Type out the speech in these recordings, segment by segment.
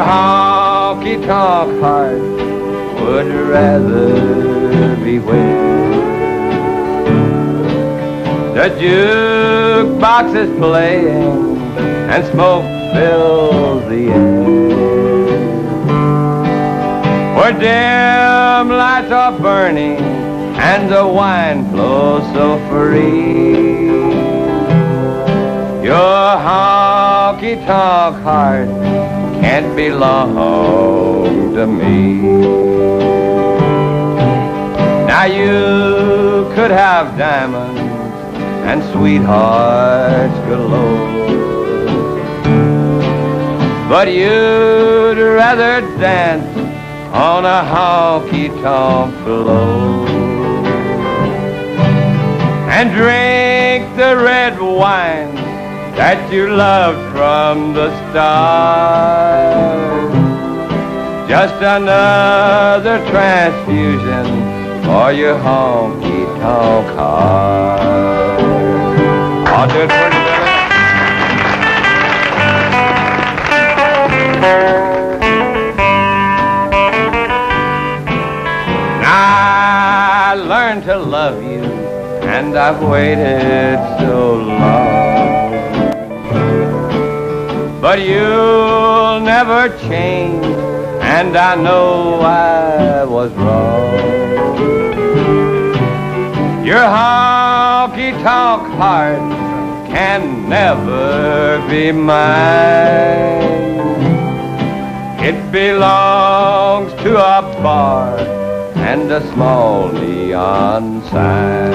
honky tonk heart would rather be where the jukebox is playing and smoke fills the air. Where dim lights are burning and the wine flows so free. Your honky tonk heart can't belong to me. Now you could have diamonds and sweethearts galore. But you'd rather dance on a honky tonk floor and drink the red wine that you loved from the start. Just another transfusion for your honky tonk heart. You, I learned to love you, and I've waited so long. But you'll never change, and I know I was wrong. Your honky tonk heart can never be mine. It belongs to a bar and a small neon sign.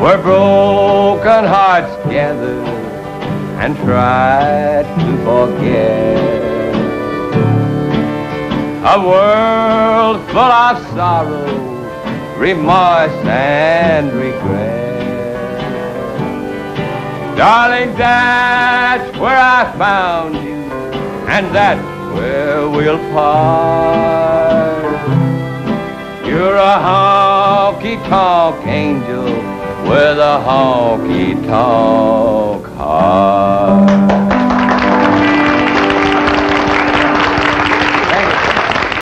Where broken hearts gather and try to forget. A world full of sorrow, remorse, and regret. Darling, that's where I found you, and that's where we'll part. You're a honky tonk angel with a honky tonk heart.